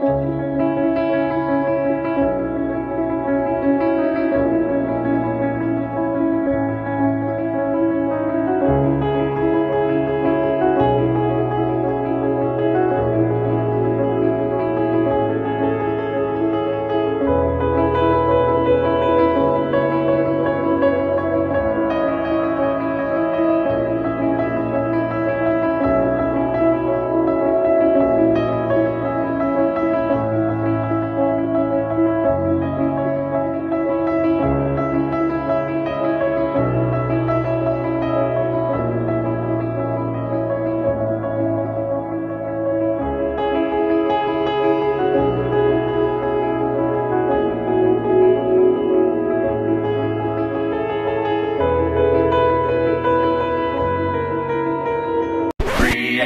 Thank you.